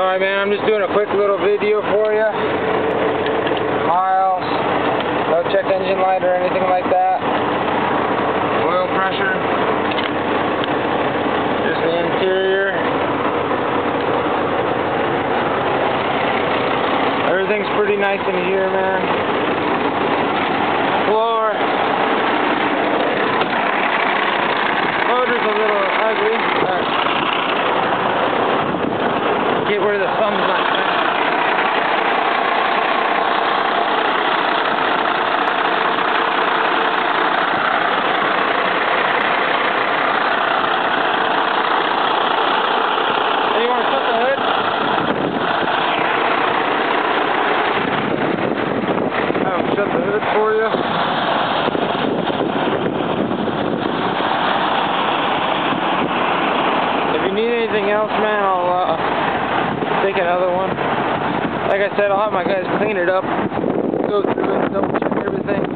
Alright man, I'm just doing a quick little video for you. Miles, no check engine light or anything like that. Oil pressure. Just the interior. Everything's pretty nice in here, man. Floor. Motor's a little ugly. Get where the sun's not shut the hood? For you. If you need anything else, man, I'll uh, another one. Like I said, I'll have my guys clean it up, go through it, double check everything.